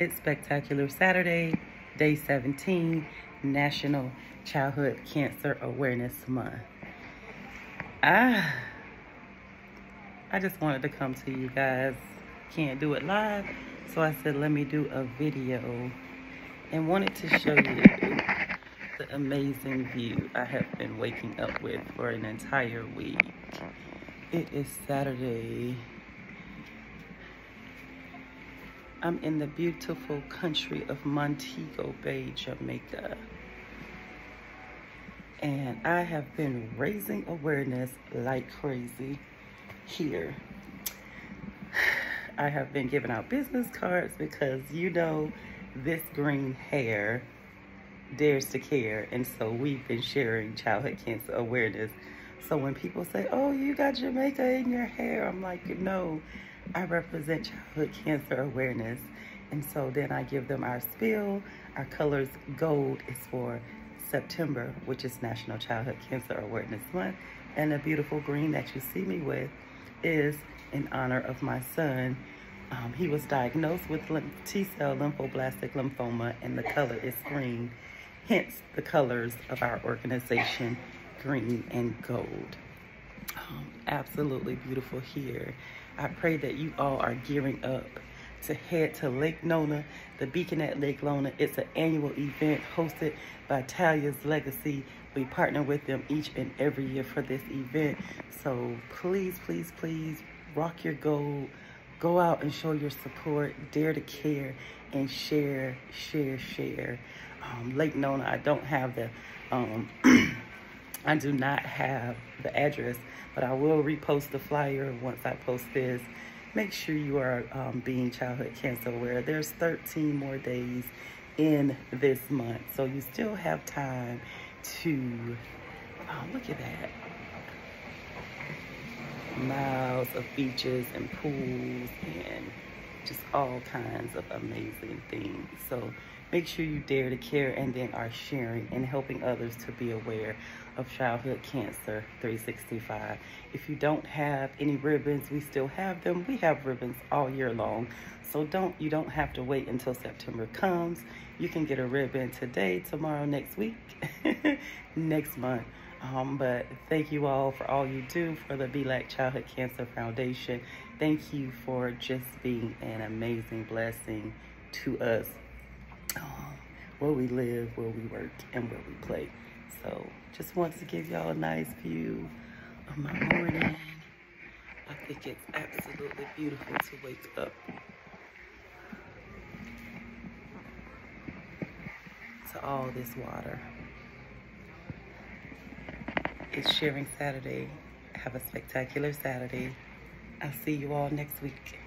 It's Spectacular Saturday, day 17, National Childhood Cancer Awareness Month. Ah, I just wanted to come to you guys. Can't do it live, so I said let me do a video and wanted to show you the amazing view I have been waking up with for an entire week. It is Saturday, I'm in the beautiful country of Montego Bay, Jamaica. And I have been raising awareness like crazy here. I have been giving out business cards because you know this green hair dares to care. And so we've been sharing childhood cancer awareness. So when people say, oh, you got Jamaica in your hair, I'm like, no, I represent childhood cancer awareness. And so then I give them our spill. Our colors gold is for September, which is National Childhood Cancer Awareness Month. And the beautiful green that you see me with is in honor of my son. Um, he was diagnosed with T-cell lymphoblastic lymphoma and the color is green. Hence the colors of our organization, green and gold. Um, absolutely beautiful here. I pray that you all are gearing up to head to Lake Nona, the Beacon at Lake Nona. It's an annual event hosted by Talia's Legacy. We partner with them each and every year for this event. So please, please, please rock your gold. Go out and show your support, dare to care, and share, share, share. Um, Lake Nona, I don't have the um, I do not have the address, but I will repost the flyer once I post this. Make sure you are um, being childhood cancer aware. There's 13 more days in this month, so you still have time to, oh, look at that. Miles of beaches and pools and all kinds of amazing things. So make sure you dare to care and then are sharing and helping others to be aware of childhood cancer 365. If you don't have any ribbons, we still have them. We have ribbons all year long. So don't you don't have to wait until September comes. You can get a ribbon today, tomorrow, next week, next month. Um, but thank you all for all you do for the BELAC Childhood Cancer Foundation. Thank you for just being an amazing blessing to us um, where we live, where we work, and where we play. So just wanted to give y'all a nice view of my morning. I think it's absolutely beautiful to wake up. To all this water. It's Sharing Saturday. Have a spectacular Saturday. I'll see you all next week.